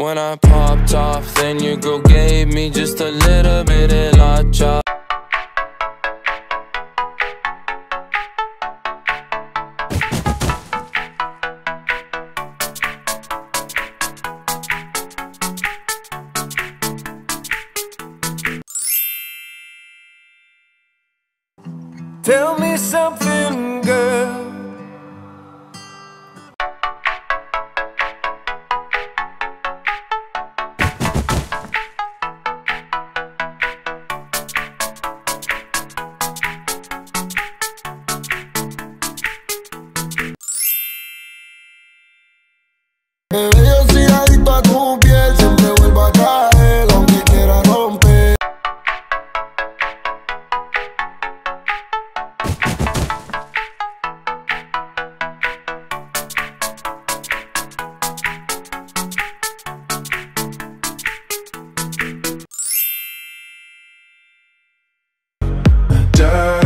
When I popped off, then your girl gave me just a little bit of la chop. Tell me something, girl. Dirty